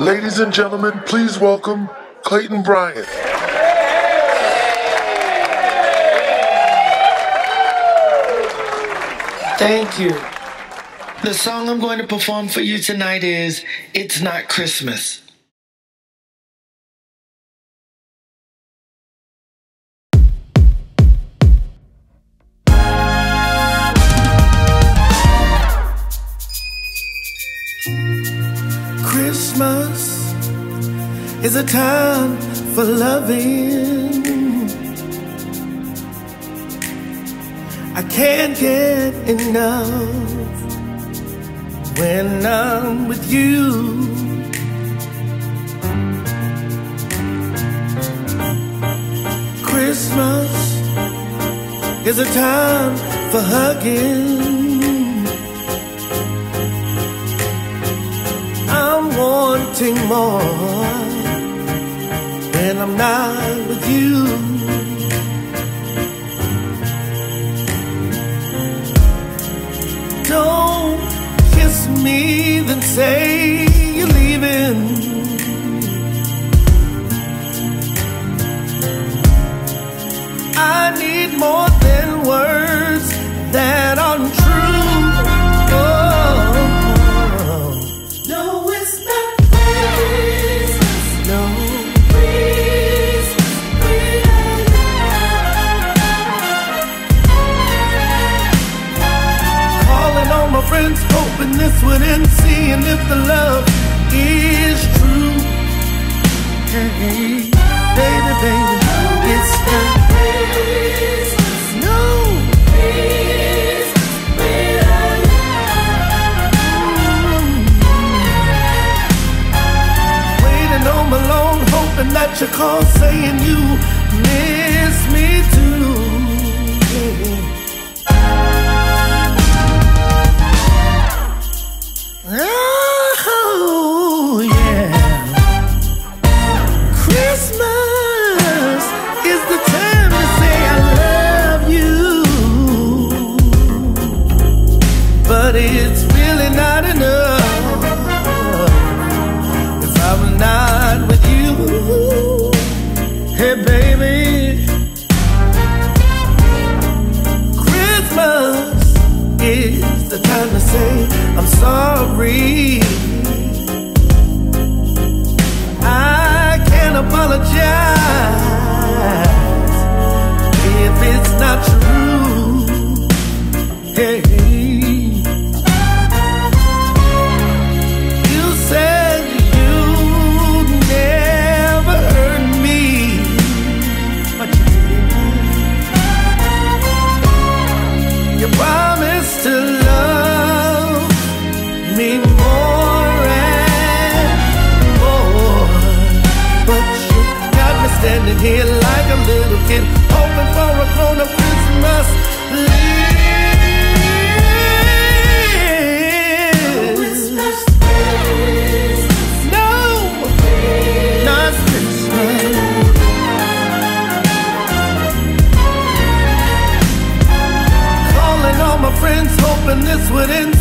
Ladies and gentlemen, please welcome Clayton Bryant. Thank you. The song I'm going to perform for you tonight is It's Not Christmas. Is a time for loving. I can't get enough when I'm with you. Christmas is a time for hugging. I'm wanting more when I'm not with you. Don't kiss me, then say this end, seeing if the love is true. Hey, baby, baby, it's not. No, waiting home alone, hoping that you call, saying you Hey, here like a little kid, hoping for a grown up Christmas. Christmas. No, not Christmas. Calling all my friends, hoping this would end,